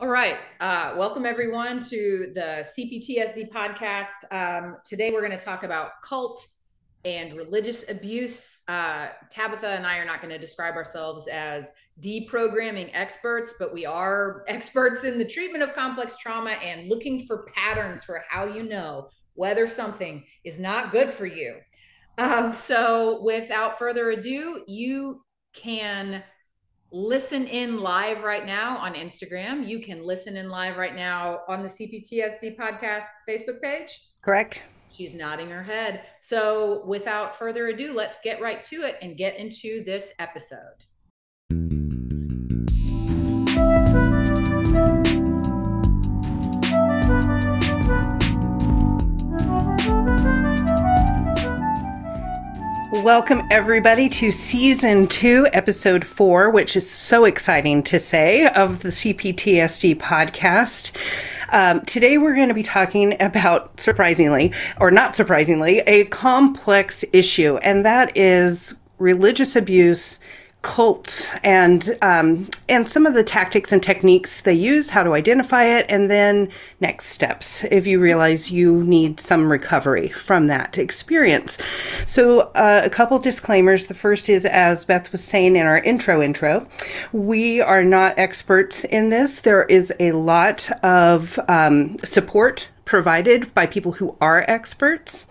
All right. Uh, welcome, everyone, to the CPTSD podcast. Um, today, we're going to talk about cult and religious abuse. Uh, Tabatha and I are not going to describe ourselves as deprogramming experts, but we are experts in the treatment of complex trauma and looking for patterns for how you know whether something is not good for you. Um, so, without further ado, you can listen in live right now on Instagram. You can listen in live right now on the CPTSD podcast Facebook page. Correct. She's nodding her head. So, without further ado, let's get right to it and get into this episode. Welcome, everybody, to season two, episode four, which is so exciting to say, of the CPTSD podcast. Um, today, we're going to be talking about, surprisingly, or not surprisingly, a complex issue, and that is religious abuse cults and um, and some of the tactics and techniques they use, how to identify it, and then next steps if you realize you need some recovery from that experience. So, uh, a couple disclaimers. The first is, as Beth was saying in our intro intro, we are not experts in this. There is a lot of um, support provided by people who are experts.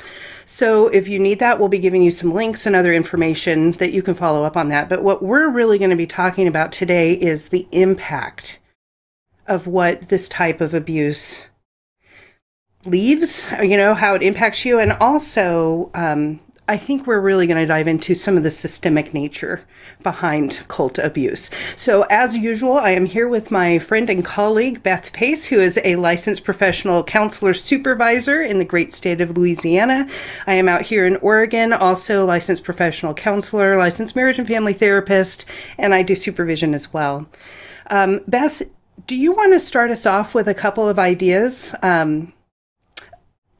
So if you need that, we'll be giving you some links and other information that you can follow up on that. But what we're really going to be talking about today is the impact of what this type of abuse leaves, you know, how it impacts you, and also um, I think we're really going to dive into some of the systemic nature behind cult abuse. So, as usual, I am here with my friend and colleague, Beth Pace, who is a licensed professional counselor supervisor in the great state of Louisiana. I am out here in Oregon, also licensed professional counselor, licensed marriage and family therapist, and I do supervision as well. Um, Beth, do you want to start us off with a couple of ideas? Um,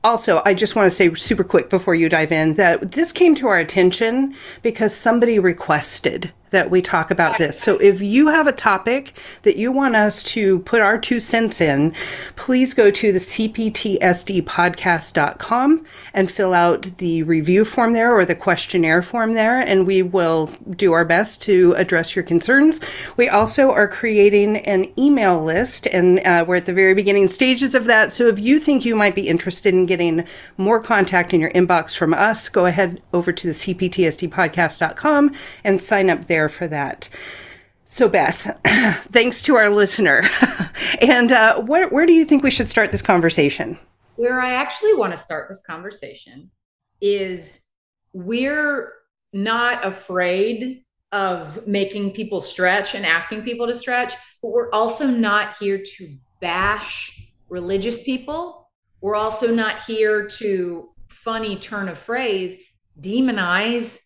also, I just want to say super quick before you dive in that this came to our attention because somebody requested that we talk about this. So if you have a topic that you want us to put our two cents in, please go to the cptsdpodcast.com and fill out the review form there or the questionnaire form there, and we will do our best to address your concerns. We also are creating an email list, and uh, we're at the very beginning stages of that. So if you think you might be interested in getting more contact in your inbox from us, go ahead over to the cptsdpodcast.com and sign up there there for that. So, Beth, thanks to our listener. and uh, where, where do you think we should start this conversation? Where I actually want to start this conversation is we're not afraid of making people stretch and asking people to stretch, but we're also not here to bash religious people. We're also not here to, funny turn of phrase, demonize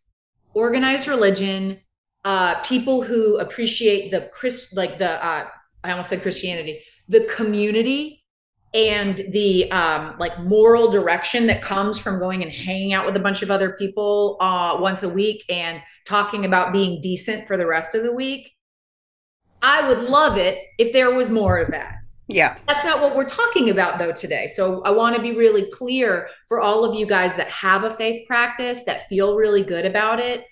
organized religion, uh, people who appreciate the Chris, like the uh, I almost said Christianity, the community and the um, like moral direction that comes from going and hanging out with a bunch of other people uh, once a week and talking about being decent for the rest of the week. I would love it if there was more of that. Yeah. That's not what we're talking about though today. So I want to be really clear for all of you guys that have a faith practice that feel really good about it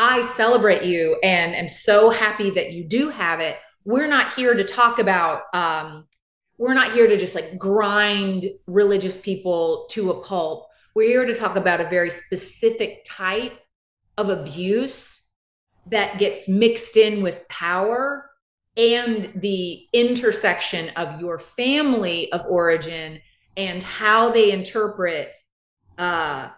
I celebrate you and am so happy that you do have it. We're not here to talk about, um, we're not here to just like grind religious people to a pulp. We're here to talk about a very specific type of abuse that gets mixed in with power and the intersection of your family of origin and how they interpret uh,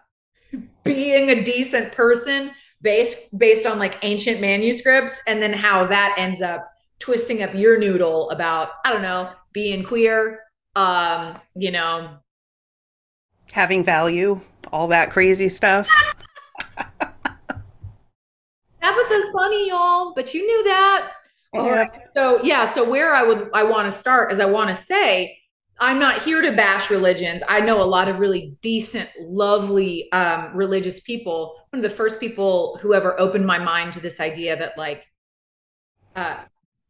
being a decent person based based on like ancient manuscripts and then how that ends up twisting up your noodle about i don't know being queer um you know. Having value all that crazy stuff. Tabatha's funny y'all but you knew that. Yeah. so yeah so where i would i want to start is i want to say I'm not here to bash religions. I know a lot of really decent, lovely um, religious people. One of the first people who ever opened my mind to this idea that, like, uh,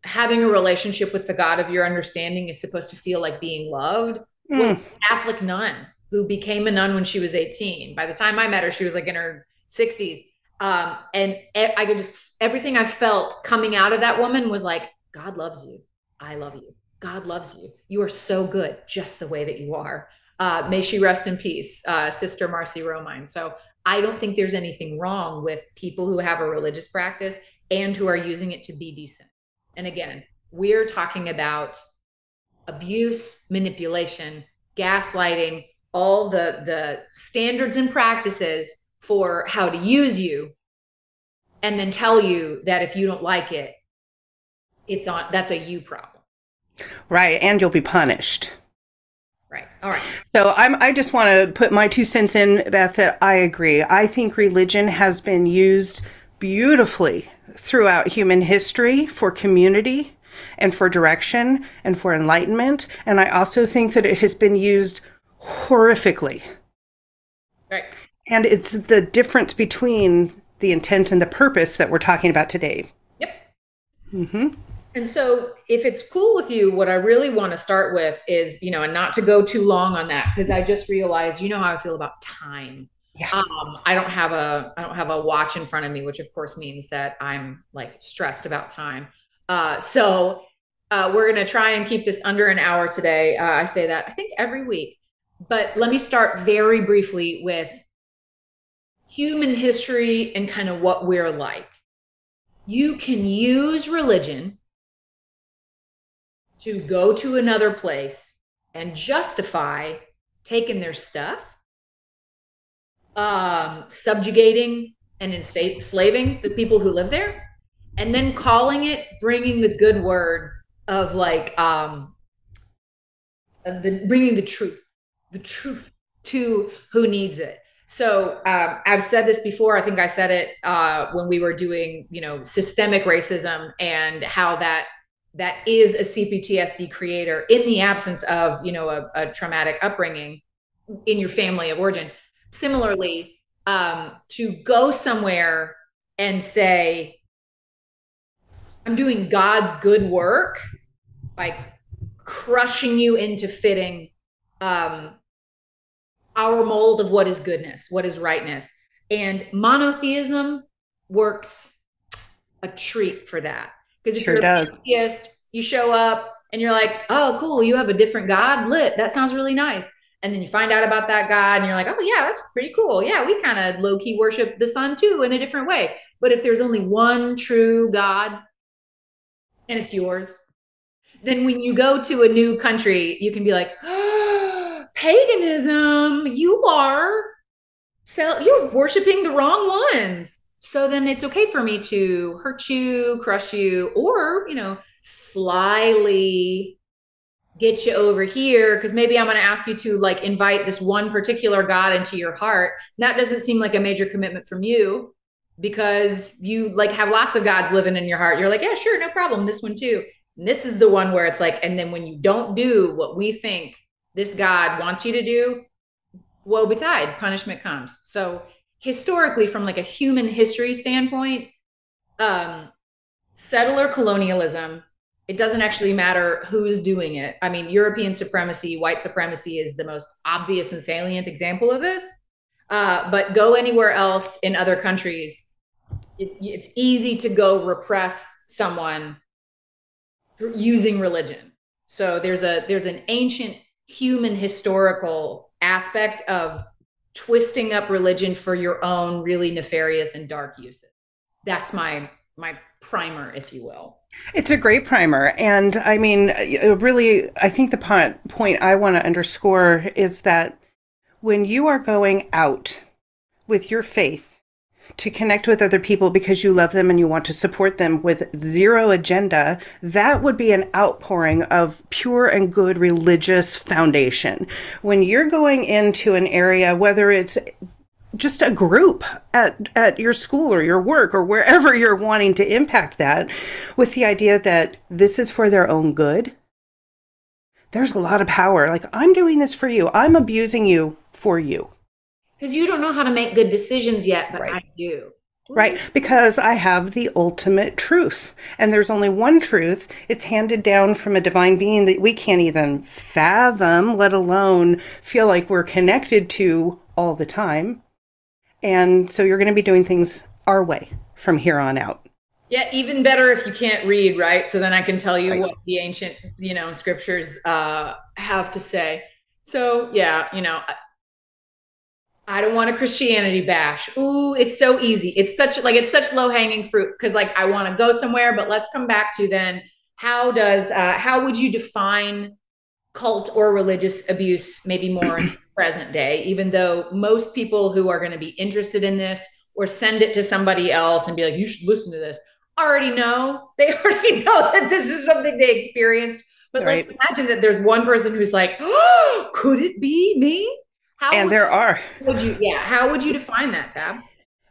having a relationship with the God of your understanding is supposed to feel like being loved mm. was hmm. Catholic nun who became a nun when she was 18. By the time I met her, she was like in her 60s. Um, and I could just, everything I felt coming out of that woman was like, God loves you. I love you. God loves you. You are so good just the way that you are. Uh, may she rest in peace, uh, Sister Marcy Romine. So I don't think there's anything wrong with people who have a religious practice and who are using it to be decent. And again, we're talking about abuse, manipulation, gaslighting, all the the standards and practices for how to use you and then tell you that if you don't like it it's on that's a you problem right and you'll be punished right all right so i'm i just want to put my two cents in beth that i agree i think religion has been used beautifully throughout human history for community and for direction and for enlightenment and i also think that it has been used horrifically. Right. And it's the difference between the intent and the purpose that we're talking about today. Yep. Mm-hmm. And so, if it's cool with you, what I really want to start with is, you know, and not to go too long on that because I just realized, you know, how I feel about time. Yeah. Um, I don't have a I don't have a watch in front of me, which of course means that I'm like stressed about time. Uh, so uh, we're gonna try and keep this under an hour today. Uh, I say that I think every week. But let me start very briefly with human history and kind of what we're like. You can use religion to go to another place and justify taking their stuff, um, subjugating and enslaving the people who live there, and then calling it bringing the good word of like um, the bringing the truth the truth to who needs it. So um, I've said this before. I think I said it uh, when we were doing, you know, systemic racism and how that that is a CPTSD creator in the absence of, you know, a, a traumatic upbringing in your family of origin. Similarly, um, to go somewhere and say, "I'm doing God's good work," by crushing you into fitting um, our mold of what is goodness, what is rightness. And monotheism works a treat for that. Because if sure you're a theist, you show up and you're like, oh, cool, you have a different God lit. That sounds really nice. And then you find out about that God and you're like, oh, yeah, that's pretty cool. Yeah, we kind of low key worship the sun too in a different way. But if there's only one true God and it's yours, then when you go to a new country, you can be like, oh, paganism, you are So you're worshiping the wrong ones. So then it's okay for me to hurt you, crush you, or, you know, slyly get you over here because maybe I'm going to ask you to like invite this one particular God into your heart. That doesn't seem like a major commitment from you because you like have lots of gods living in your heart. You're like, yeah, sure, no problem. This one too. And this is the one where it's like, and then when you don't do what we think this God wants you to do, woe betide, punishment comes. So historically, from like a human history standpoint, um, settler colonialism, it doesn't actually matter who's doing it. I mean, European supremacy, white supremacy is the most obvious and salient example of this. Uh, but go anywhere else in other countries, it, it's easy to go repress someone using religion. So there's a there's an ancient human historical aspect of twisting up religion for your own really nefarious and dark uses. That's my my primer, if you will. It's a great primer. And I mean, really, I think the point, I want to underscore is that when you are going out with your faith, to connect with other people because you love them and you want to support them with zero agenda, that would be an outpouring of pure and good religious foundation. When you're going into an area, whether it's just a group at, at your school or your work or wherever you're wanting to impact that with the idea that this is for their own good, there's a lot of power. Like, I'm doing this for you, I'm abusing you for you because you don't know how to make good decisions yet, but right. I do. right? Because I have the ultimate truth. And there's only one truth. It's handed down from a divine being that we can't even fathom, let alone feel like we're connected to all the time. And so you're going to be doing things our way from here on out. Yeah, even better if you can't read, right? So then I can tell you right. what the ancient, you know, scriptures uh, have to say. So yeah, you know, I don't want a Christianity bash. Ooh, it's so easy. It's such like it's such low hanging fruit because like I want to go somewhere, but let's come back to then how does uh, how would you define cult or religious abuse maybe more in present day? Even though most people who are going to be interested in this or send it to somebody else and be like, you should listen to this, already know. They already know that this is something they experienced. But right. let's imagine that there's one person who's like, oh, could it be me? How and there are. Would you, yeah. How would you define that, Tab?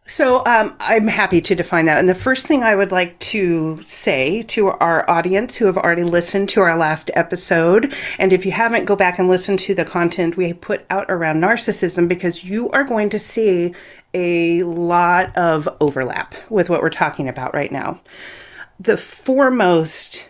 So um, I'm happy to define that. And the first thing I would like to say to our audience who have already listened to our last episode, and if you haven't, go back and listen to the content we put out around narcissism because you are going to see a lot of overlap with what we're talking about right now. The foremost,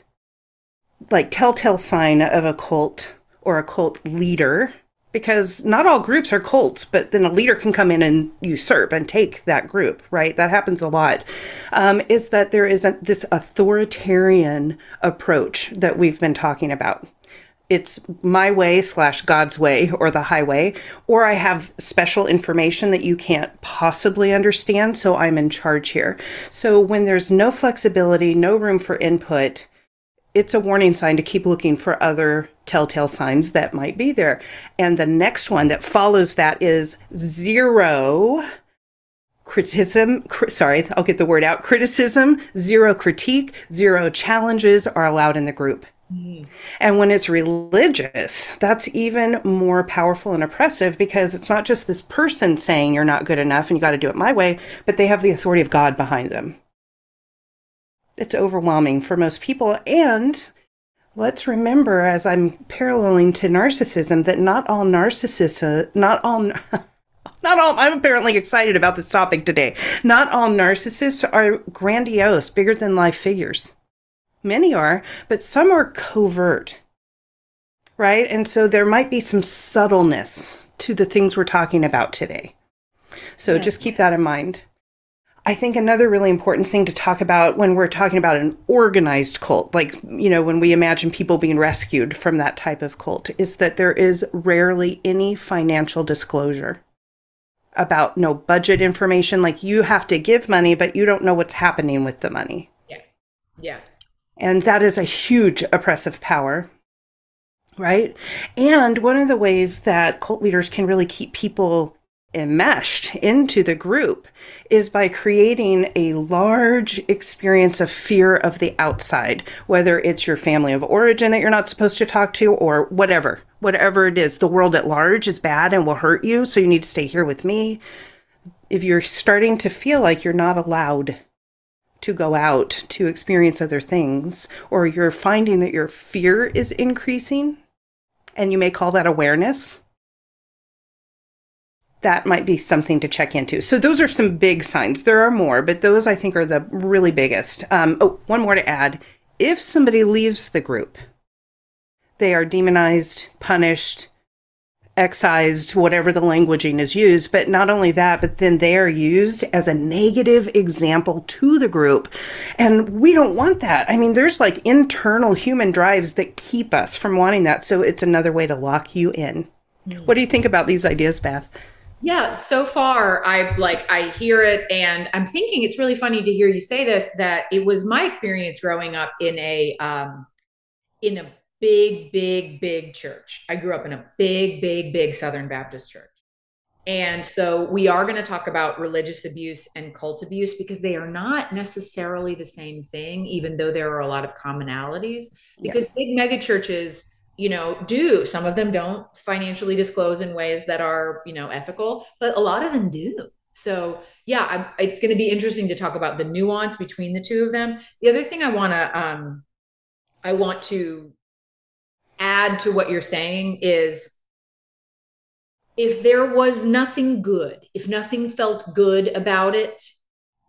like, telltale sign of a cult or a cult leader because not all groups are cults, but then a leader can come in and usurp and take that group, right? That happens a lot. Um, is that there is a, this authoritarian approach that we've been talking about. It's my way slash God's way or the highway, or I have special information that you can't possibly understand, so I'm in charge here. So when there's no flexibility, no room for input, it's a warning sign to keep looking for other telltale signs that might be there. And the next one that follows that is zero criticism. Cri- sorry, I'll get the word out. Criticism, zero critique, zero challenges are allowed in the group. Mm. And when it's religious, that's even more powerful and oppressive because it's not just this person saying you're not good enough and you got to do it my way, but they have the authority of God behind them it's overwhelming for most people. And let's remember, as I'm paralleling to narcissism, that not all narcissists, uh, not all. Not all, I'm apparently excited about this topic today. Not all narcissists are grandiose, bigger than life figures. Many are, but some are covert, right? And so there might be some subtleness to the things we're talking about today. So just keep that in mind. I think another really important thing to talk about when we're talking about an organized cult, like, you know, when we imagine people being rescued from that type of cult, is that there is rarely any financial disclosure about no budget information. Like, you have to give money, but you don't know what's happening with the money. Yeah. Yeah. And that is a huge oppressive power. Right. And one of the ways that cult leaders can really keep people enmeshed into the group is by creating a large experience of fear of the outside, whether it's your family of origin that you're not supposed to talk to or whatever, whatever it is. The world at large is bad and will hurt you, so you need to stay here with me. If you're starting to feel like you're not allowed to go out to experience other things, or you're finding that your fear is increasing, and you may call that awareness that might be something to check into. So those are some big signs. There are more, but those I think are the really biggest. Um, oh, one more to add. If somebody leaves the group, they are demonized, punished, excised, whatever the languaging is used. But not only that, but then they are used as a negative example to the group. And we don't want that. I mean, there's like internal human drives that keep us from wanting that. So it's another way to lock you in. Mm. What do you think about these ideas, Beth? Yeah, so far I like I hear it and I'm thinking it's really funny to hear you say this that it was my experience growing up in a um in a big big big church. I grew up in a big big big Southern Baptist church. And so we are going to talk about religious abuse and cult abuse because they are not necessarily the same thing even though there are a lot of commonalities because yeah. big mega churches you know do. Some of them don't financially disclose in ways that are you know ethical but a lot of them do. So yeah I'm, it's going to be interesting to talk about the nuance between the two of them. The other thing i want to um i want to add to what you're saying is if there was nothing good if nothing felt good about it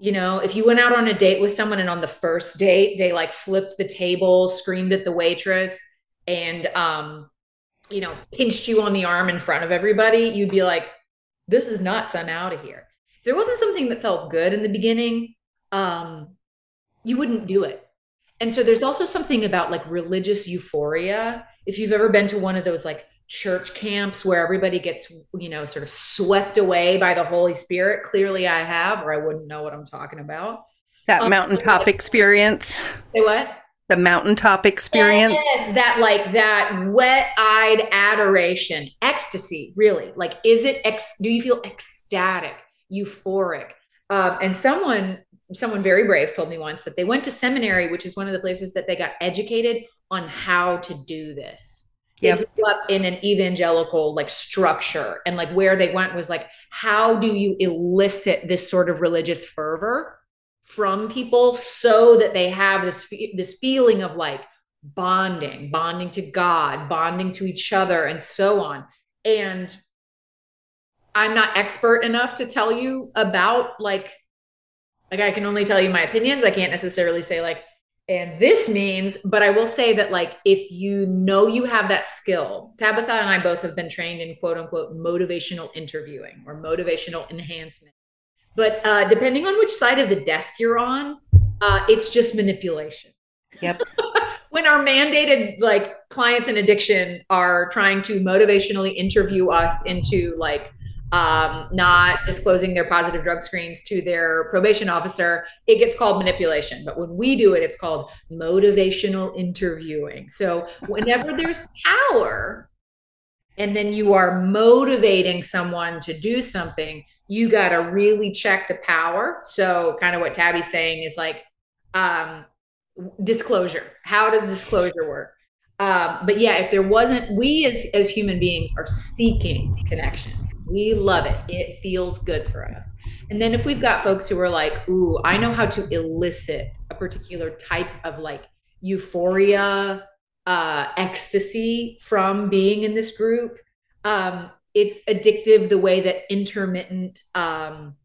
you know, if you went out on a date with someone and on the first date they like flipped the table, screamed at the waitress, and um, you know, pinched you on the arm in front of everybody, you'd be like, "This is nuts! I'm out of here." If there wasn't something that felt good in the beginning, um, you wouldn't do it. And so there's also something about like religious euphoria. If you've ever been to one of those like church camps where everybody gets, you know, sort of swept away by the Holy Spirit. Clearly, I have, or I wouldn't know what I'm talking about. That um, mountaintop experience. Say what? The mountaintop experience. Yes, that like that wet-eyed adoration, ecstasy. Really, like, is it? Ex- do you feel ecstatic, euphoric? Um, and someone, someone very brave, told me once that they went to seminary, which is one of the places that they got educated on how to do this grew up in an evangelical like structure and like where they went was like how do you elicit this sort of religious fervor from people so that they have this this feeling of like bonding bonding to god bonding to each other and so on and i'm not expert enough to tell you about like like i can only tell you my opinions i can't necessarily say like and this means, but I will say that, like, if you know you have that skill, Tabatha and I both have been trained in quote unquote motivational interviewing or motivational enhancement. But uh, depending on which side of the desk you're on, uh, it's just manipulation. Yep. when our mandated like clients in addiction are trying to motivationally interview us into like um, not disclosing their positive drug screens to their probation officer, it gets called manipulation. But when we do it, it's called motivational interviewing. So whenever there's power, and then you are motivating someone to do something, you got to really check the power. So, kind of what Tabby's saying is like um, disclosure. How does disclosure work? Um, but yeah, if there wasn't, we as as human beings are seeking connection we love it. It feels good for us. And then if we've got folks who are like, ooh, I know how to elicit a particular type of like euphoria, uh, ecstasy from being in this group, um, it's addictive the way that intermittent um,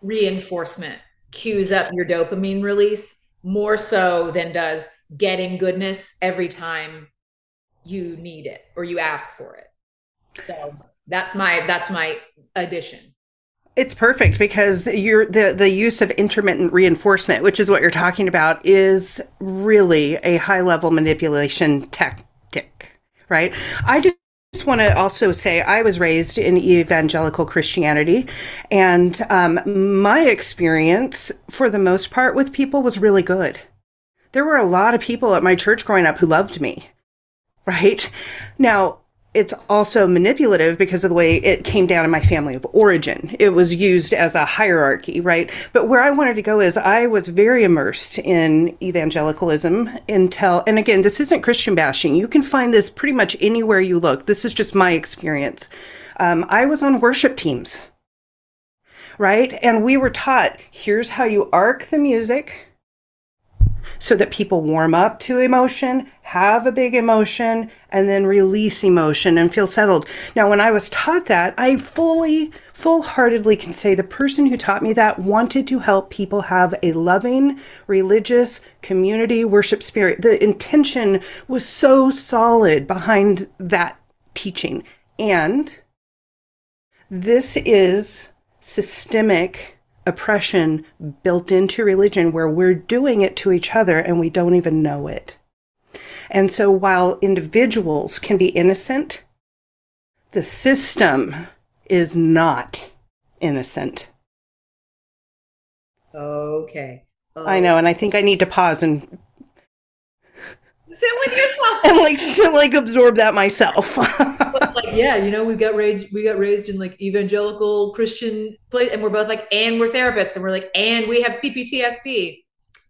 reinforcement cues up your dopamine release more so than does getting goodness every time you need it or you ask for it. So that's my that's my addition it's perfect because you're the the use of intermittent reinforcement which is what you're talking about is really a high level manipulation tactic right i just just want to also say I was raised in evangelical Christianity, and um, my experience, for the most part, with people was really good. There were a lot of people at my church growing up who loved me, right? Now, it's also manipulative because of the way it came down in my family of origin. It was used as a hierarchy, right? But where I wanted to go is I was very immersed in evangelicalism until, and again, this isn't Christian bashing. You can find this pretty much anywhere you look. This is just my experience. Um, I was on worship teams, right? And we were taught here's how you arc the music so that people warm up to emotion, have a big emotion, and then release emotion and feel settled. Now, when I was taught that, I fully, full heartedly can say the person who taught me that wanted to help people have a loving, religious, community worship spirit. The intention was so solid behind that teaching. And this is systemic oppression built into religion where we're doing it to each other and we don't even know it. And so while individuals can be innocent, the system is not innocent. Okay. Oh. I know, and I think I need to pause and sit with yourself and like like absorb that myself. like, yeah, you know, we got raised we got raised in like evangelical Christian place, and we're both like, and we're therapists, and we're like, and we have CPTSD.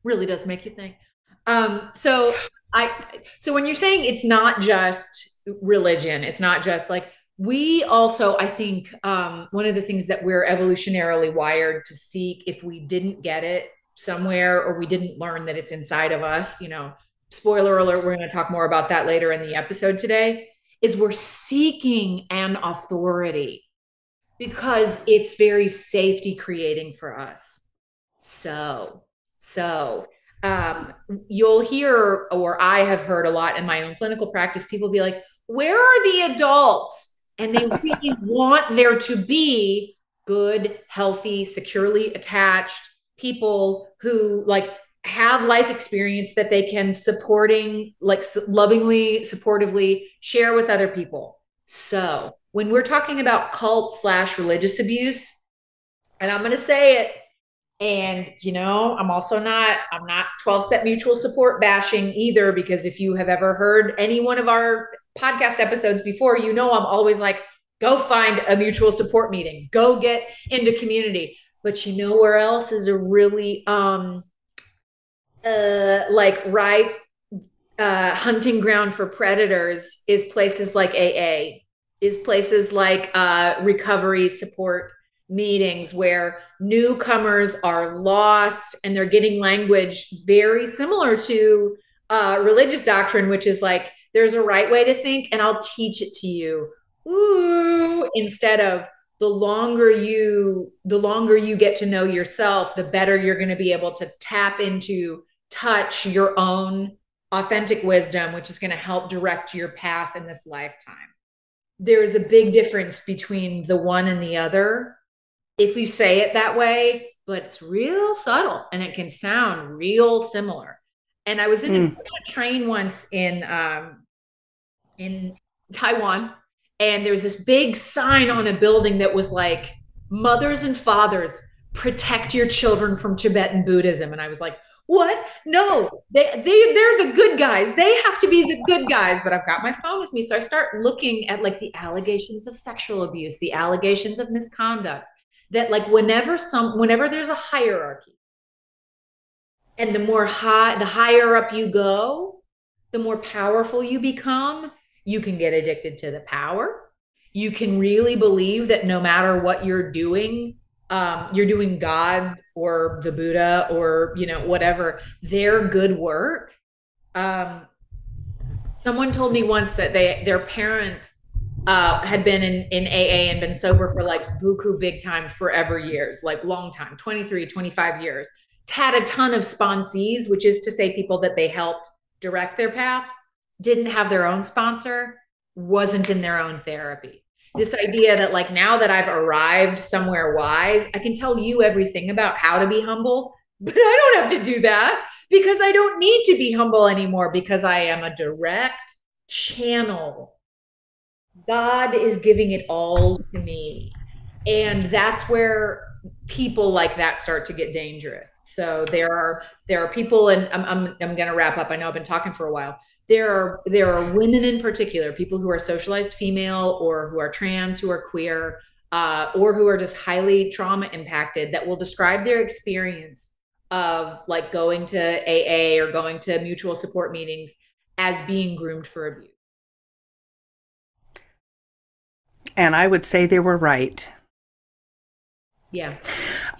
Really does make you think. Um, so I so when you're saying it's not just religion, it's not just like we also i think um, one of the things that we're evolutionarily wired to seek if we didn't get it somewhere or we didn't learn that it's inside of us you know spoiler alert, we're going to talk more about that later in the episode today, is we're seeking an authority because it's very safety creating for us. So, so um, you'll hear, or I have heard a lot in my own clinical practice, people be like, where are the adults? And they really want there to be good, healthy, securely attached people who like have life experience that they can supporting like lovingly supportively share with other people. So when we're talking about cult slash religious abuse and i'm going to say it and you know i'm also not i'm not 12 step mutual support bashing either because if you have ever heard any one of our podcast episodes before you know i'm always like go find a mutual support meeting. Go get into community. But you know where else is a really um uh, like right uh, hunting ground for predators is places like AA, is places like uh, recovery support meetings where newcomers are lost and they're getting language very similar to uh, religious doctrine, which is like, there's a right way to think and I'll teach it to you. Ooh, instead of the longer you the longer you get to know yourself, the better you're going to be able to tap into touch your own authentic wisdom, which is going to help direct your path in this lifetime. There's a big difference between the one and the other. If you say it that way, but it's real subtle and it can sound real similar. And I was in mm. a train once in um, in Taiwan, and there was this big sign on a building that was like, "Mothers and fathers, protect your children from Tibetan Buddhism." And I was like, what? No, they they they're the good guys. They have to be the good guys. But I've got my phone with me, so I start looking at like the allegations of sexual abuse, the allegations of misconduct. That like whenever some whenever there's a hierarchy, and the more high the higher up you go, the more powerful you become. You can get addicted to the power. You can really believe that no matter what you're doing, um, you're doing God or the Buddha or you know whatever their good work. Um, someone told me once that they their parent uh, had been in, in AA and been sober for like buku big time forever years, like long time, 23, 25 years. Had a ton of sponsees, which is to say people that they helped direct their path, didn't have their own sponsor, wasn't in their own therapy this idea that like now that I've arrived somewhere wise, I can tell you everything about how to be humble, but I don't have to do that because I don't need to be humble anymore because I am a direct channel. God is giving it all to me. And that's where people like that start to get dangerous. So there are there are people and I'm I'm I'm going to wrap up. I know I've been talking for a while there are there are women in particular, people who are socialized female or who are trans, who are queer, uh, or who are just highly trauma impacted that will describe their experience of like going to AA or going to mutual support meetings as being groomed for abuse. And I would say they were right. Yeah.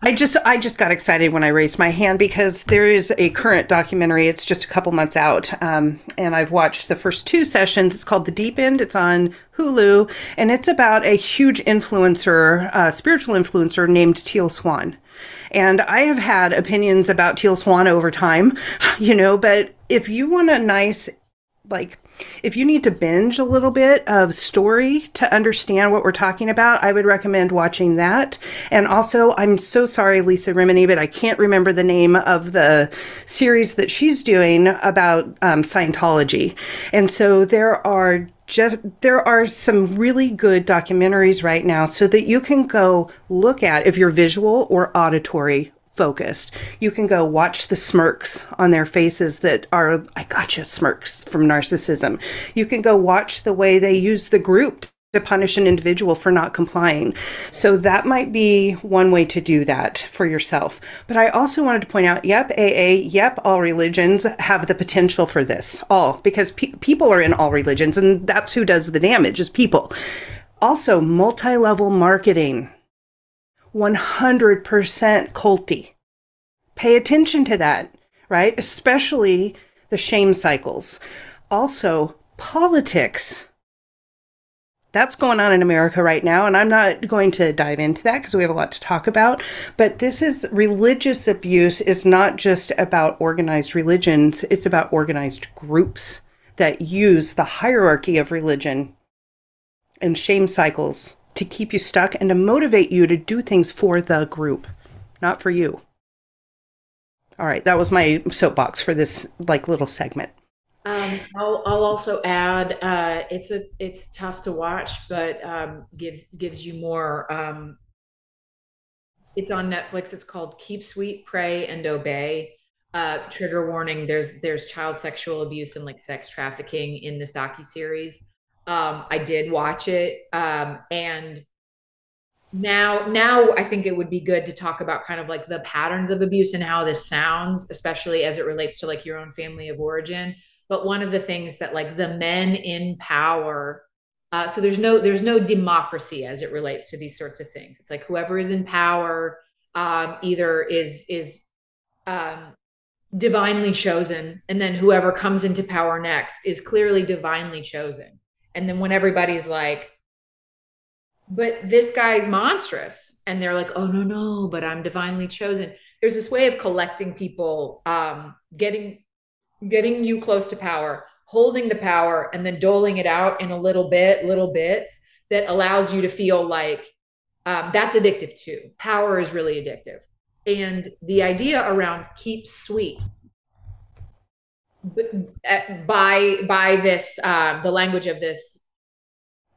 I just I just got excited when I raised my hand because there is a current documentary. It's just a couple months out, um, and I've watched the first two sessions. It's called The Deep End. It's on Hulu, and it's about a huge influencer, uh, spiritual influencer named Teal Swan. And I have had opinions about Teal Swan over time, you know. But if you want a nice, like if you need to binge a little bit of story to understand what we're talking about, I would recommend watching that. And also, I'm so sorry, Lisa Remini, but I can't remember the name of the series that she's doing about um, Scientology. And so there are just, there are some really good documentaries right now so that you can go look at if you're visual or auditory focused. You can go watch the smirks on their faces that are, I gotcha smirks from narcissism. You can go watch the way they use the group to punish an individual for not complying. So that might be one way to do that for yourself. But I also wanted to point out, yep, AA, yep, all religions have the potential for this, all, because pe- people are in all religions and that's who does the damage is people. Also, multi-level marketing 100% culty. Pay attention to that, right? Especially the shame cycles. Also, politics. That's going on in America right now. And I'm not going to dive into that because we have a lot to talk about. But this is religious abuse is not just about organized religions, it's about organized groups that use the hierarchy of religion and shame cycles to keep you stuck and to motivate you to do things for the group, not for you. All right, that was my soapbox for this like little segment. Um, I'll, I'll also add uh, it's a it's tough to watch, but um, gives gives you more. Um, it's on Netflix. It's called Keep Sweet, Pray, and Obey. Uh, trigger warning: there's there's child sexual abuse and like sex trafficking in this docu series. Um, I did watch it, um, and now now I think it would be good to talk about kind of like the patterns of abuse and how this sounds, especially as it relates to like your own family of origin. But one of the things that like the men in power uh, so there's no there's no democracy as it relates to these sorts of things. It's like whoever is in power um, either is is um, divinely chosen and then whoever comes into power next is clearly divinely chosen and then when everybody's like but this guy's monstrous and they're like oh no no but i'm divinely chosen there's this way of collecting people um, getting getting you close to power, holding the power, and then doling it out in a little bit, little bits that allows you to feel like um, that's addictive too. Power is really addictive. And the idea around keep sweet by by this uh, the language of this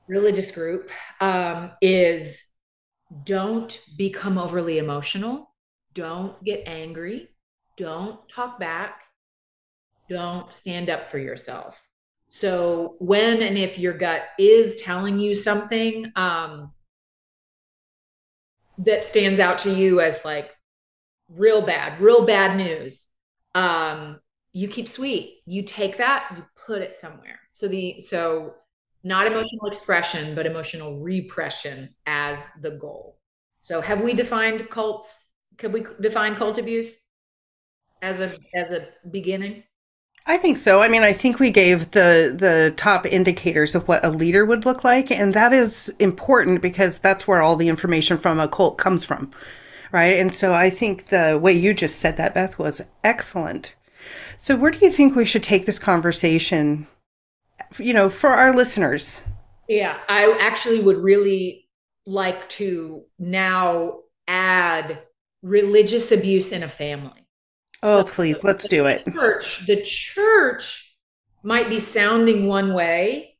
religious group um, is don't become overly emotional. Don't get angry. Don't talk back. Don't stand up for yourself. So when and if your gut is telling you something um, that stands out to you as like real bad, real bad news, um, you keep sweet. You take that, you put it somewhere. So the so not emotional expression, but emotional repression as the goal. So have we defined cults? Could we define cult abuse as a as a beginning? I think so. I mean, I think we gave the the top indicators of what a leader would look like, and that is important because that's where all the information from a cult comes from, right? And so I think the way you just said that, Beth, was excellent. So where do you think we should take this conversation? You know, for our listeners. Yeah, I actually would really like to now add religious abuse in a family Oh, so, please, let's do it. Church, the church might be sounding one way,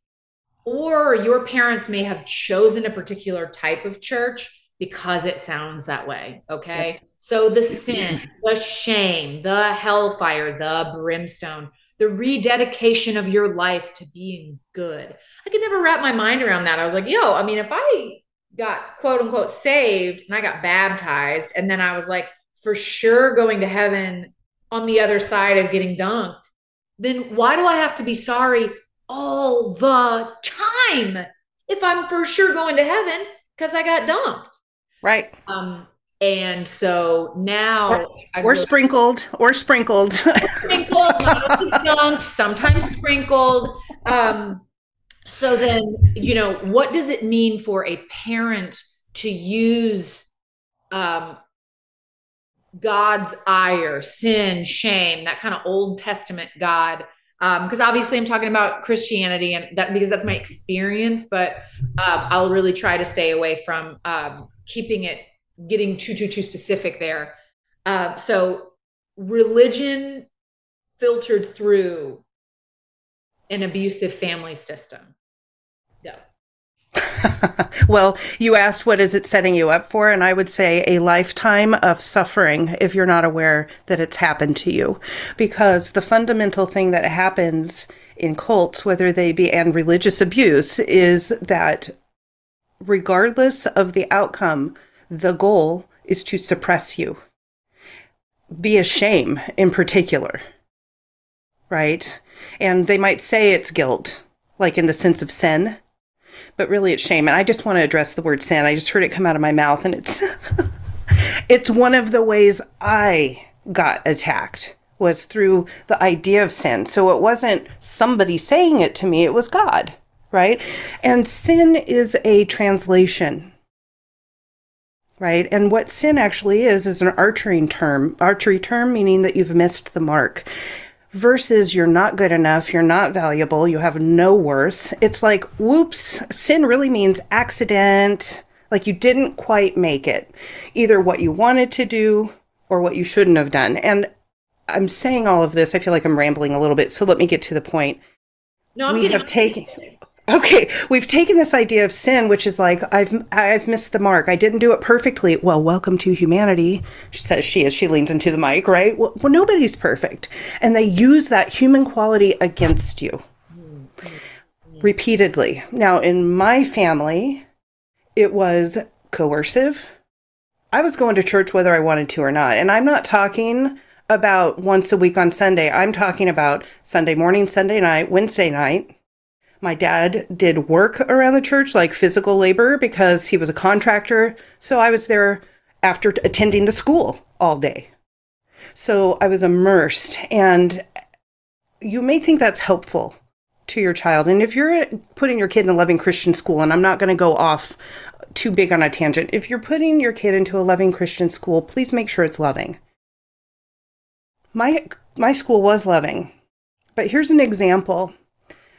or your parents may have chosen a particular type of church because it sounds that way. Okay. Yep. So the sin, the shame, the hellfire, the brimstone, the rededication of your life to being good. I could never wrap my mind around that. I was like, yo, I mean, if I got quote unquote saved and I got baptized, and then I was like, for sure going to heaven on the other side of getting dunked, then why do I have to be sorry all the time if I'm for sure going to heaven because I got dunked? Right. Um, and so now or, or sprinkled or sprinkled sprinkled dunked sometimes sprinkled um so then you know what does it mean for a parent to use um God's ire, sin, shame, that kind of Old Testament God. Because um, obviously, I'm talking about Christianity, and that because that's my experience. But uh, I'll really try to stay away from um, keeping it getting too too too specific there. Uh, so, religion filtered through an abusive family system No. well, you asked what is it setting you up for, and I would say a lifetime of suffering if you're not aware that it's happened to you. Because the fundamental thing that happens in cults, whether they be and religious abuse, is that regardless of the outcome, the goal is to suppress you via shame in particular. Right? And they might say it's guilt, like in the sense of sin but really it's shame. And I just want to address the word sin. I just heard it come out of my mouth, and it's it's one of the ways I got attacked was through the idea of sin. So it wasn't somebody saying it to me; it was God, right? And sin is a translation right? And what sin actually is is an archery term, archery term meaning that you've missed the mark. Versus you're not good enough, you're not valuable, you have no worth. It's like, whoops, sin really means accident, like you didn't quite make it. Either what you wanted to do or what you shouldn't have done. And I'm saying all of this, I feel like I'm rambling a little bit, so let me get to the point. No, I'm we have taken Okay, we've taken this idea of sin, which is like I've I've missed the mark. I didn't do it perfectly. Well, welcome to humanity. She says she is. She leans into the mic, right? Well, well nobody's perfect, and they use that human quality against you repeatedly. Now, in my family, it was coercive. I was going to church whether I wanted to or not, and I'm not talking about once a week on Sunday. I'm talking about Sunday morning, Sunday night, Wednesday night my dad did work around the church, like physical labor, because he was a contractor. So I was there after attending the school all day. So I was immersed. And you may think that's helpful to your child. And if you're putting your kid in a loving Christian school, and I'm not going to go off too big on a tangent, if you're putting your kid into a loving Christian school, please make sure it's loving. My my school was loving. But here's an example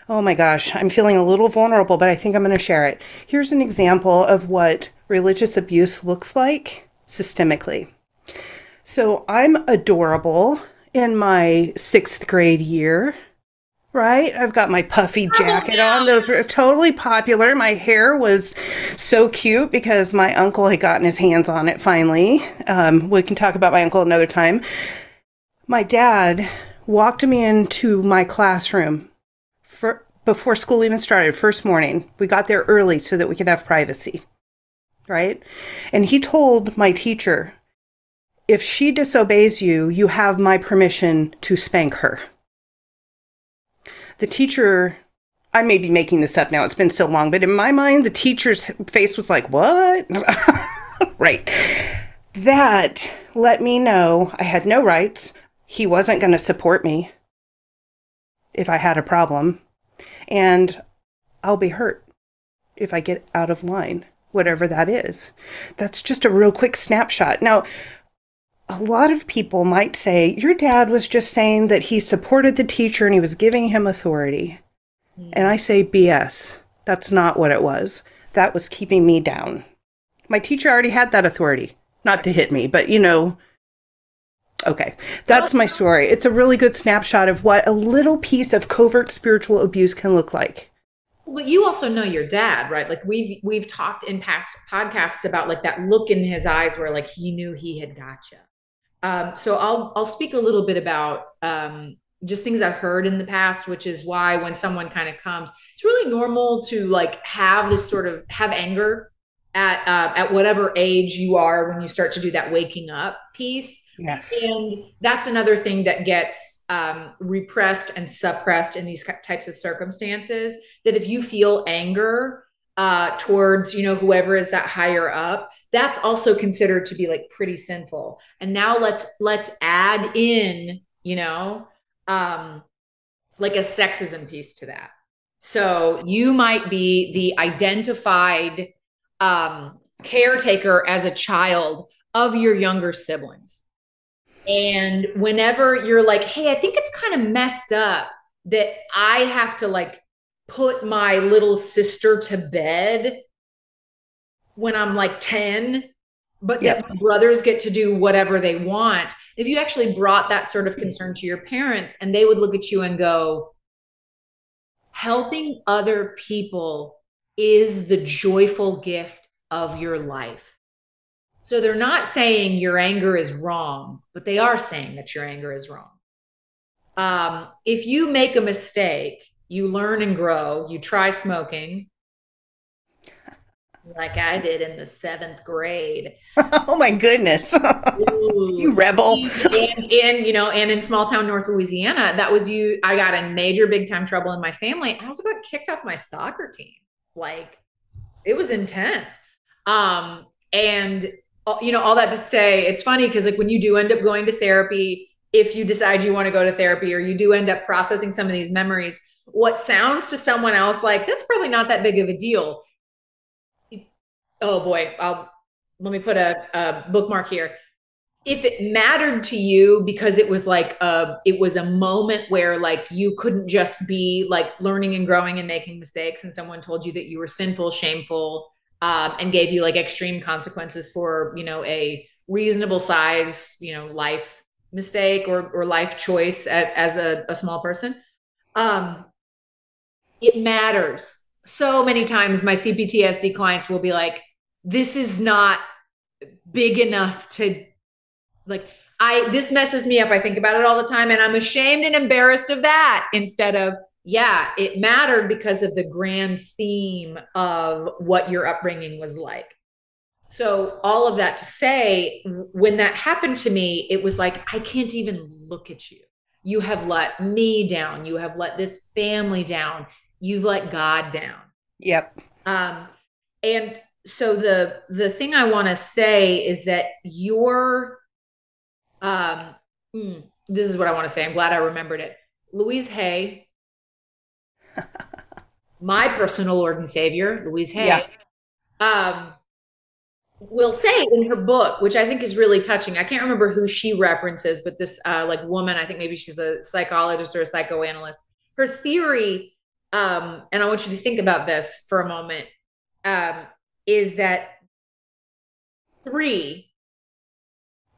Oh my gosh, I'm feeling a little vulnerable, but I think I'm going to share it. Here's an example of what religious abuse looks like systemically. So I'm adorable in my sixth grade year, right? I've got my puffy jacket on. Those were totally popular. My hair was so cute because my uncle had gotten his hands on it finally. Um, we can talk about my uncle another time. My dad walked me into my classroom before school even started, first morning. We got there early so that we could have privacy. Right? And he told my teacher, if she disobeys you, you have my permission to spank her. The teacher, I may be making this up now, it's been so long, but in my mind, the teacher's face was like, what? right. That let me know I had no rights. He wasn't going to support me if I had a problem and I'll be hurt if I get out of line, whatever that is. That's just a real quick snapshot. Now, a lot of people might say, Your dad was just saying that he supported the teacher and he was giving him authority. Mm. And I say, BS. That's not what it was. That was keeping me down. My teacher already had that authority, not to hit me, but you know, Okay, that's my story. It's a really good snapshot of what a little piece of covert spiritual abuse can look like. Well, you also know your dad, right? Like we've we've talked in past podcasts about like that look in his eyes where like he knew he had gotcha. Um, so I'll I'll speak a little bit about um, just things I've heard in the past, which is why when someone kind of comes, it's really normal to like have this sort of have anger at uh, at whatever age you are when you start to do that waking up piece. Yes, and that's another thing that gets um, repressed and suppressed in these types of circumstances. That if you feel anger uh, towards you know whoever is that higher up, that's also considered to be like pretty sinful. And now let's let's add in you know um, like a sexism piece to that. So you might be the identified um, caretaker as a child of your younger siblings. And whenever you're like, hey, I think it's kind of messed up that I have to like put my little sister to bed when I'm like 10, but yep. that my brothers get to do whatever they want. If you actually brought that sort of concern to your parents and they would look at you and go, helping other people is the joyful gift of your life. So they're not saying your anger is wrong, but they are saying that your anger is wrong. Um, if you make a mistake, you learn and grow, you try smoking, like I did in the seventh grade. oh my goodness. you rebel. and, and, you know, and in small town North Louisiana, that was you. I got in major big time trouble in my family. I also got kicked off my soccer team. Like it was intense. Um, and uh, you know, all that to say, it's funny because like when you do end up going to therapy, if you decide you want to go to therapy or you do end up processing some of these memories, what sounds to someone else like that's probably not that big of a deal. Oh boy, I'll let me put a, a bookmark here. If it mattered to you because it was like a it was a moment where like you couldn't just be like learning and growing and making mistakes and someone told you that you were sinful, shameful, um, and gave you like extreme consequences for you know a reasonable size you know life mistake or or life choice at, as a, a small person um it matters. So many times my cptsd clients will be like this is not big enough to like i this messes me up. I think about it all the time and i'm ashamed and embarrassed of that instead of yeah it mattered because of the grand theme of what your upbringing was like. So all of that to say when that happened to me it was like i can't even look at you. You have let me down. You have let this family down. You've let god down. Yep. Um and so the the thing i want to say is that your um mm, this is what i want to say i'm glad i remembered it louise hay my personal lord and savior louise hay yeah. um will say in her book, which I think is really touching. I can't remember who she references, but this uh, like woman, I think maybe she's a psychologist or a psychoanalyst. Her theory, um, and I want you to think about this for a moment, um, is that three,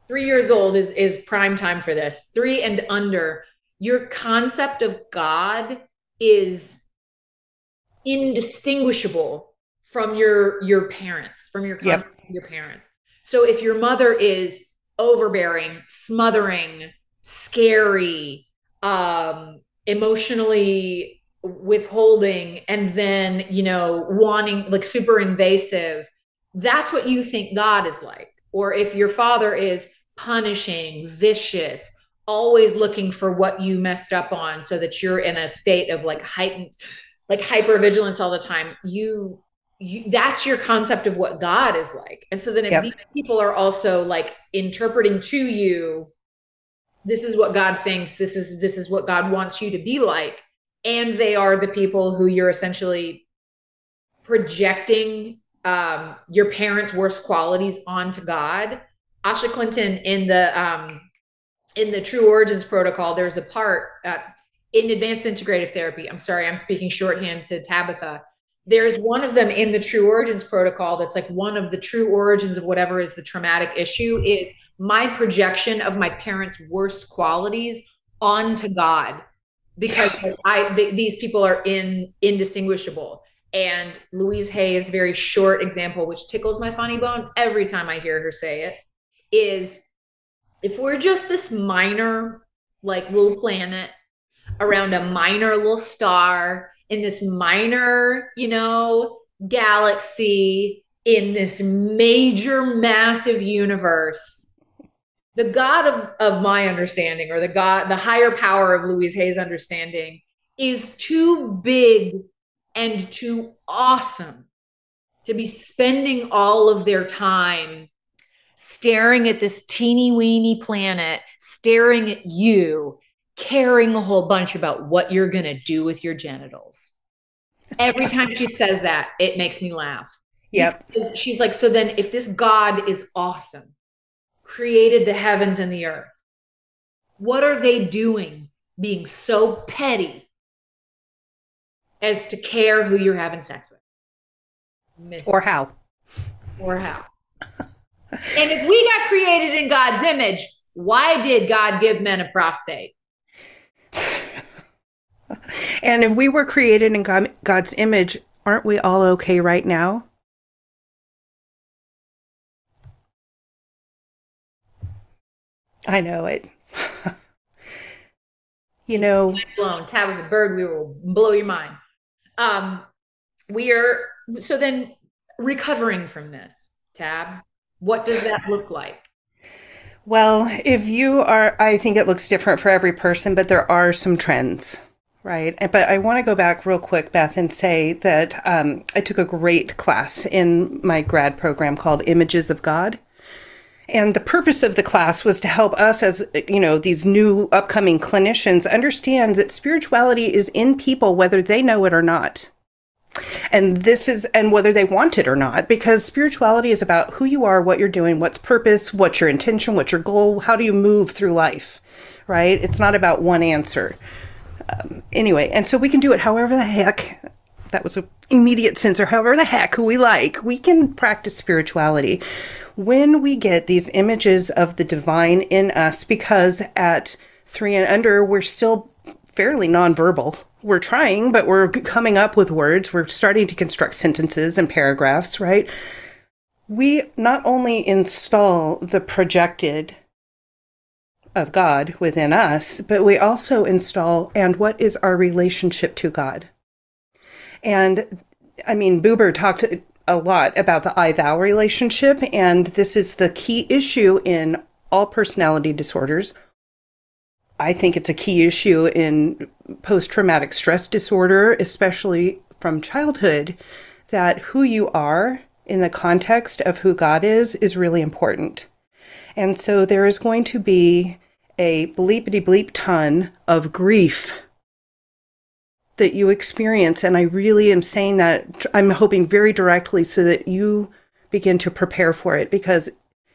three years old is is prime time for this. Three and under, your concept of God is indistinguishable from your your parents, from your concept yep. of your parents. So if your mother is overbearing, smothering, scary, um, emotionally withholding, and then you know wanting like super invasive, that's what you think God is like. Or if your father is punishing, vicious, always looking for what you messed up on so that you're in a state of like heightened like hyper vigilance all the time you you, that's your concept of what God is like. And so then if yep. these people are also like interpreting to you, this is what God thinks, this is this is what God wants you to be like, and they are the people who you're essentially projecting um, your parents' worst qualities onto God. Asha Clinton in the um, in the True Origins Protocol, there's a part uh, in Advanced Integrative Therapy. I'm sorry, I'm speaking shorthand to Tabatha. There's one of them in the true origins protocol that's like one of the true origins of whatever is the traumatic issue is my projection of my parents worst qualities onto god because i th- these people are in indistinguishable. And louise hay is a very short example which tickles my funny bone every time i hear her say it is if we're just this minor like little planet around a minor little star in this minor, you know, galaxy in this major, massive universe. The God of, of my understanding, or the God, the higher power of Louise Hay's understanding, is too big and too awesome to be spending all of their time staring at this teeny weeny planet, staring at you caring a whole bunch about what you're going to do with your genitals. Every time she says that, it makes me laugh. Yep. Because she's like, so then if this God is awesome, created the heavens and the earth, what are they doing being so petty as to care who you're having sex with? Miss or how? Or how? and if we got created in God's image, why did God give men a prostate? and if we were created in God, God's image, aren't we all okay right now? I know it. you know, blown. A bird, we will blow your mind. Um, we are so then recovering from this. Tab, what does that look like? Well, if you are, I think it looks different for every person, but there are some trends. Right. But I want to go back real quick, Beth, and say that um, I took a great class in my grad program called Images of God. And the purpose of the class was to help us as, you know, these new upcoming clinicians understand that spirituality is in people whether they know it or not. And this is, and whether they want it or not, because spirituality is about who you are, what you're doing, what's purpose, what's your intention, what's your goal, how do you move through life, right? It's not about one answer. Um, anyway, and so we can do it however the heck, that was an immediate censor, however the heck we like. We can practice spirituality when we get these images of the divine in us, because at three and under, we're still fairly nonverbal we're trying, but we're coming up with words. We're starting to construct sentences and paragraphs, right? We not only install the projected of God within us, but we also install and what is our relationship to God? And I mean, Buber talked a lot about the I thou relationship, and this is the key issue in all personality disorders, I think it's a key issue in post traumatic stress disorder, especially from childhood, that who you are in the context of who God is is really important. And so there is going to be a bleepity bleep ton of grief that you experience. And I really am saying that I'm hoping very directly so that you begin to prepare for it because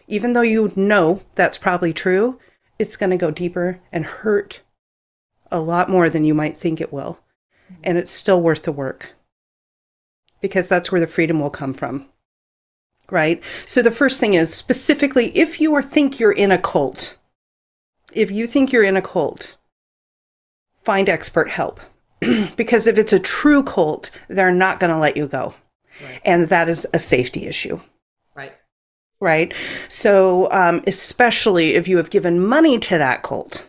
even though you know that's probably true, it's going to go deeper and hurt a lot more than you might think it will. And it's still worth the work because that's where the freedom will come from. Right? So the first thing is specifically if you are think you're in a cult, if you think you're in a cult, find expert help. because if it's a true cult, they're not going to let you go. Right. And that is a safety issue right? So, um, especially if you have given money to that cult,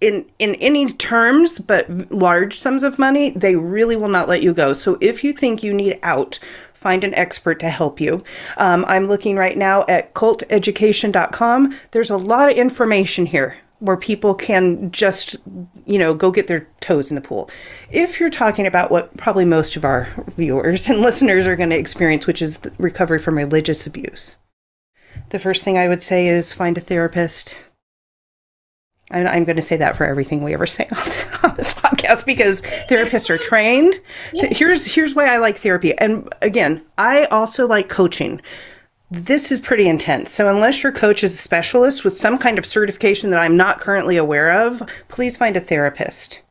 in in any terms, but large sums of money, they really will not let you go. So, if you think you need out, find an expert to help you. Um, I'm looking right now at culteducation.com. There's a lot of information here where people can just, you know, go get their toes in the pool. If you're talking about what probably most of our viewers and listeners are going to experience, which is recovery from religious abuse, the first thing I would say is find a therapist. And I'm going to say that for everything we ever say on, this podcast because therapists are trained. Here's here's why I like therapy. And again, I also like coaching this is pretty intense. So, unless your coach is a specialist with some kind of certification that I'm not currently aware of, please find a therapist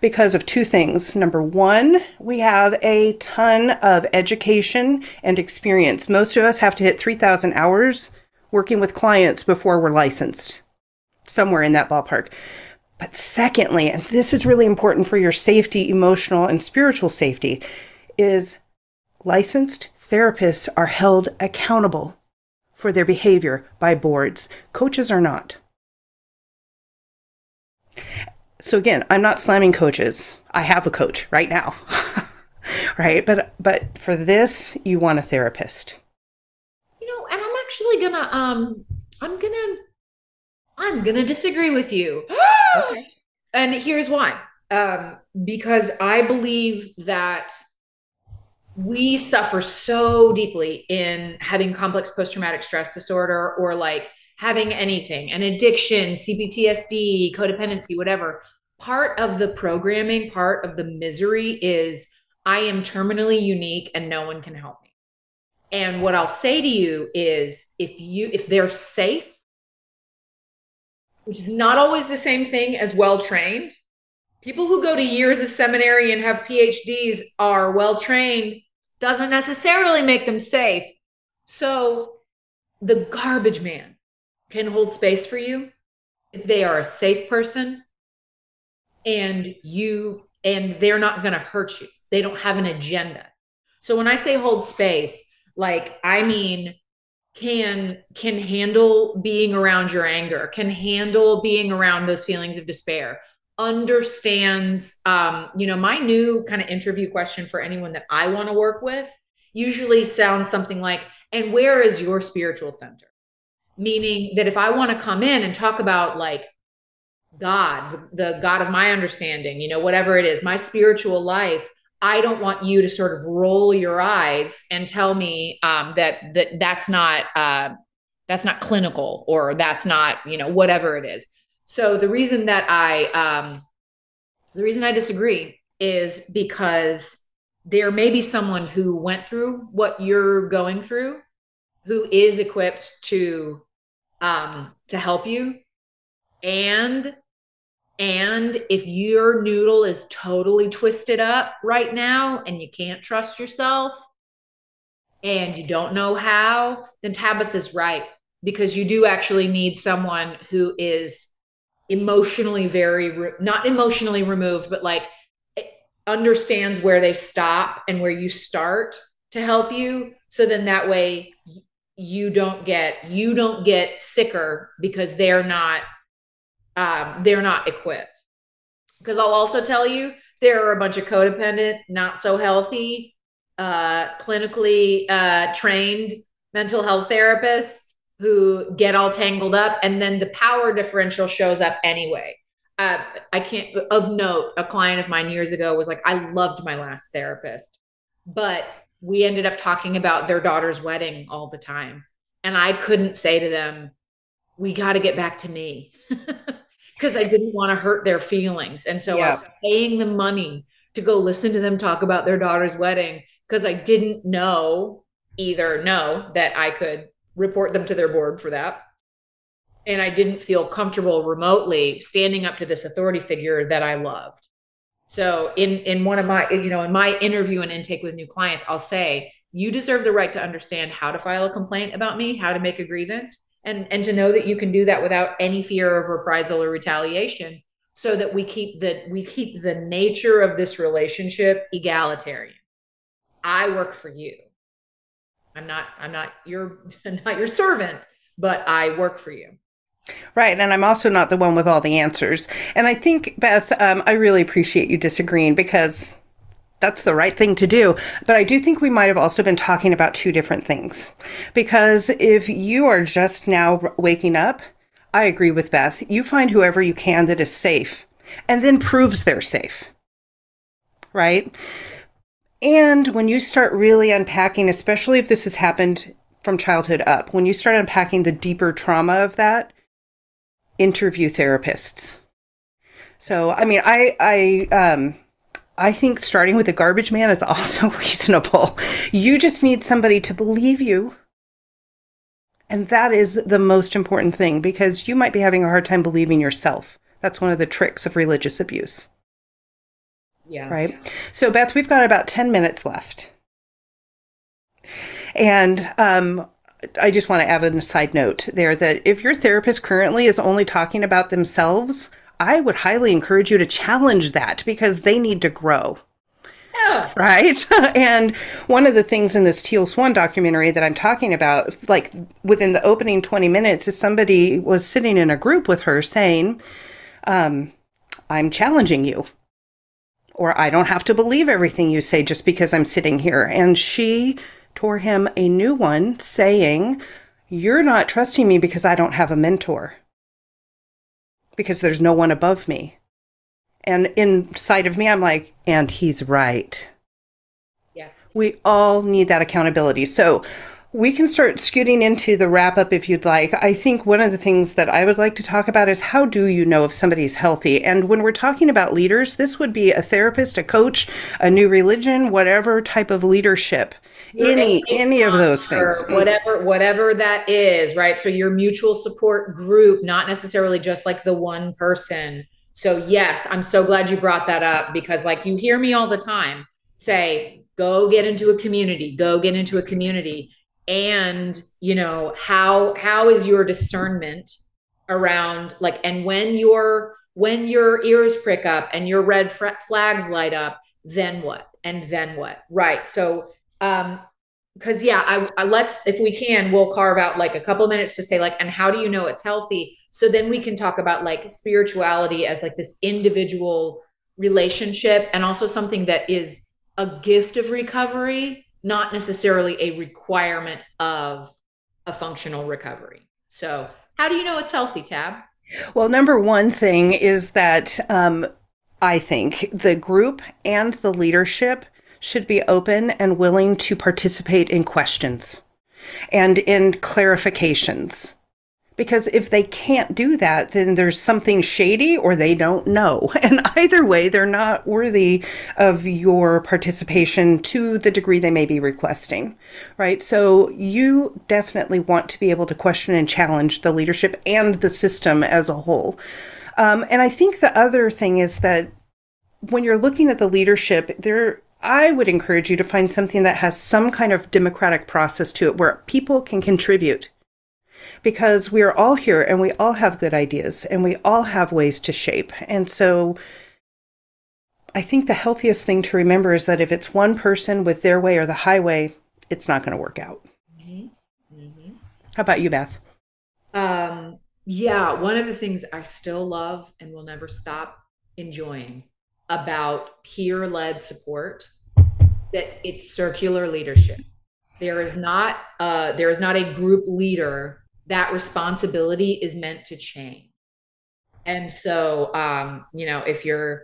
because of two things. Number one, we have a ton of education and experience. Most of us have to hit 3,000 hours working with clients before we're licensed, somewhere in that ballpark. But secondly, and this is really important for your safety, emotional and spiritual safety, is licensed therapists are held accountable for their behavior by boards. Coaches are not. So again, I'm not slamming coaches. I have a coach right now. right? But but for this, you want a therapist. You know, and I'm actually going to um I'm going to I'm going to disagree with you. okay. And here's why. Um because I believe that we suffer so deeply in having complex post traumatic stress disorder or like having anything, an addiction, CPTSD, codependency, whatever. Part of the programming, part of the misery is I am terminally unique and no one can help me. And what I'll say to you is if you if they're safe, which is not always the same thing as well trained, people who go to years of seminary and have PhDs are well trained doesn't necessarily make them safe. So the garbage man can hold space for you if they are a safe person and you and they're not going to hurt you. They don't have an agenda. So when I say hold space, like I mean can can handle being around your anger, can handle being around those feelings of despair, understands um, you know, my new kind of interview question for anyone that I want to work with usually sounds something like, and where is your spiritual center? Meaning that if I want to come in and talk about like God, the, God of my understanding, you know, whatever it is, my spiritual life, I don't want you to sort of roll your eyes and tell me um, that that that's not uh, that's not clinical or that's not you know whatever it is so the reason that i um the reason i disagree is because there may be someone who went through what you're going through who is equipped to um to help you. And and if your noodle is totally twisted up right now and you can't trust yourself and you don't know how, then Tabatha's right because you do actually need someone who is emotionally very re- not emotionally removed but like understands where they stop and where you start to help you. So then that way you don't get you don't get sicker because they're not um, they're not equipped. Because i'll also tell you there are a bunch of codependent not so healthy uh, clinically uh, trained mental health therapists who get all tangled up and then the power differential shows up anyway uh, i can't of note a client of mine years ago was like i loved my last therapist but we ended up talking about their daughter's wedding all the time and i couldn't say to them we got to get back to me because i didn't want to hurt their feelings and so yeah. i was paying the money to go listen to them talk about their daughter's wedding because I didn't know either know that I could report them to their board for that. And I didn't feel comfortable remotely standing up to this authority figure that I loved. So in in one of my you know in my interview and intake with new clients, I'll say you deserve the right to understand how to file a complaint about me, how to make a grievance, and and to know that you can do that without any fear of reprisal or retaliation, so that we keep the we keep the nature of this relationship egalitarian. I work for you. I'm not I'm not your not your servant, but I work for you. Right. And I'm also not the one with all the answers. And I think, Beth, um, I really appreciate you disagreeing because that's the right thing to do. But I do think we might have also been talking about two different things. Because if you are just now waking up, I agree with Beth. You find whoever you can that is safe and then proves they're safe. Right? And when you start really unpacking, especially if this has happened from childhood up, when you start unpacking the deeper trauma of that, interview therapists. So, I mean, I, I, um, I think starting with a garbage man is also reasonable. You just need somebody to believe you. And that is the most important thing because you might be having a hard time believing yourself. That's one of the tricks of religious abuse. Yeah. Right. So, Beth, we've got about 10 minutes left. And um, I just want to add a side note there that if your therapist currently is only talking about themselves, I would highly encourage you to challenge that because they need to grow. Yeah. Right. and one of the things in this Teal Swan documentary that I'm talking about, like within the opening 20 minutes, is somebody was sitting in a group with her saying, um, I'm challenging you or I don't have to believe everything you say just because I'm sitting here. And she tore him a new one saying, You're not trusting me because I don't have a mentor, because there's no one above me. And inside of me, I'm like, And he's right. Yeah. We all need that accountability. So, we can start scooting into the wrap up if you'd like. I think one of the things that I would like to talk about is how do you know if somebody's healthy? And when we're talking about leaders, this would be a therapist, a coach, a new religion, whatever type of leadership. any any of those things. Mm. Whatever whatever that is, right? So your mutual support group, not necessarily just like the one person. So yes, I'm so glad you brought that up because like you hear me all the time say, go get into a community, go get into a community and you know how how is your discernment around like and when your when your ears prick up and your red flags light up then what? And then what? Right. So um because yeah I, I let's if we can we'll carve out like a couple minutes to say like and how do you know it's healthy? So then we can talk about like spirituality as like this individual relationship and also something that is a gift of recovery not necessarily a requirement of a functional recovery. So, how do you know it's healthy, Tab? Well, number one thing is that um, I think the group and the leadership should be open and willing to participate in questions. and in clarifications. Because if they can't do that, then there's something shady or they don't know. And either way, they're not worthy of your participation to the degree they may be requesting, right? So you definitely want to be able to question and challenge the leadership and the system as a whole. Um, and I think the other thing is that when you're looking at the leadership, there I would encourage you to find something that has some kind of democratic process to it where people can contribute. Because we are all here and we all have good ideas and we all have ways to shape. And so I think the healthiest thing to remember is that if it's one person with their way or the highway, it's not going to work out. Mm-hmm. Mm-hmm. How about you, Beth? Um, yeah, one of the things I still love and will never stop enjoying about peer led support that it's circular leadership. There is not uh, there is not a group leader that responsibility is meant to change. And so, um, you know, if you're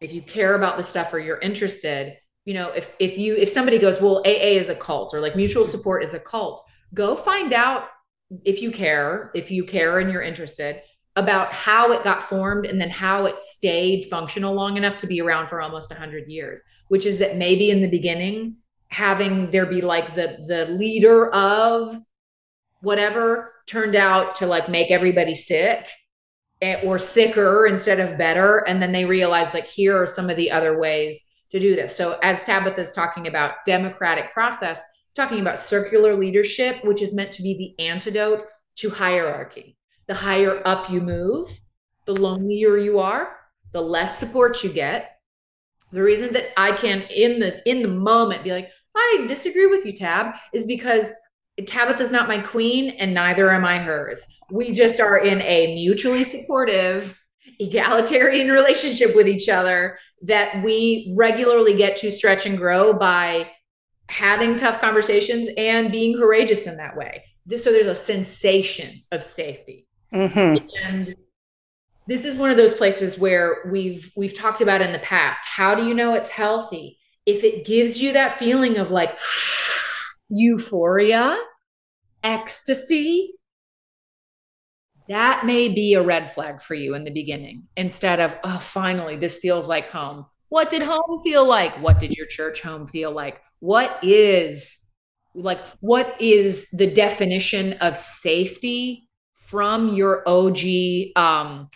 if you care about the stuff or you're interested, you know, if if you if somebody goes, well, AA is a cult or like mutual support is a cult, go find out if you care, if you care and you're interested, about how it got formed and then how it stayed functional long enough to be around for almost 100 years which is that maybe in the beginning having there be like the the leader of whatever turned out to like make everybody sick eh, or sicker instead of better and then they realized like here are some of the other ways to do this so as tabatha is talking about democratic process talking about circular leadership which is meant to be the antidote to hierarchy the higher up you move, the lonelier you are, the less support you get. The reason that I can in the in the moment be like, I disagree with you, Tab, is because Tabatha's not my queen and neither am I hers. We just are in a mutually supportive, egalitarian relationship with each other that we regularly get to stretch and grow by having tough conversations and being courageous in that way. So there's a sensation of safety. Mm-hmm. And this is one of those places where we've we've talked about in the past. How do you know it's healthy? If it gives you that feeling of like euphoria, ecstasy, that may be a red flag for you in the beginning instead of, oh, finally, this feels like home. What did home feel like? What did your church home feel like? What is like, what is the definition of safety from your OG um,